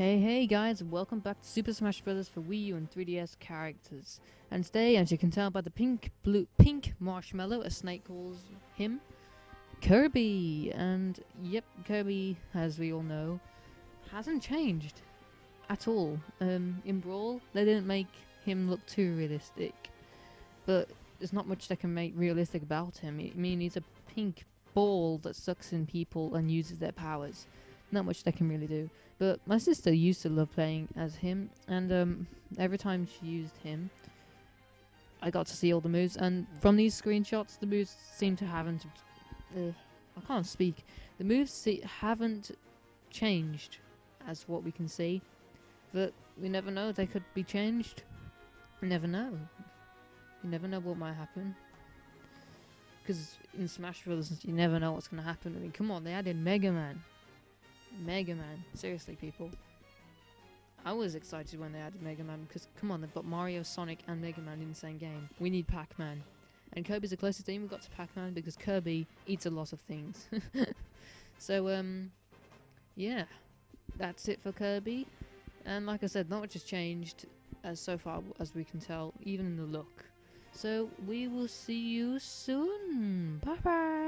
Hey hey guys, welcome back to Super Smash Bros. for Wii U and 3DS characters. And today, as you can tell by the pink blue pink marshmallow, as Snake calls him, Kirby. And yep, Kirby, as we all know, hasn't changed at all. Um, in Brawl, they didn't make him look too realistic, but there's not much they can make realistic about him. I mean, he's a pink ball that sucks in people and uses their powers. Not much they can really do. But my sister used to love playing as him, and um, every time she used him, I got to see all the moves. And from these screenshots, the moves seem to haven't. Uh, I can't speak. The moves se- haven't changed, as what we can see. But we never know. They could be changed. We never know. You never know what might happen. Because in Smash Bros, you never know what's going to happen. I mean, come on, they added Mega Man. Mega Man. Seriously, people. I was excited when they added Mega Man because, come on, they've got Mario, Sonic, and Mega Man in the same game. We need Pac Man. And Kirby's the closest thing we've got to Pac Man because Kirby eats a lot of things. so, um, yeah. That's it for Kirby. And like I said, not much has changed as so far as we can tell, even in the look. So, we will see you soon. Bye bye.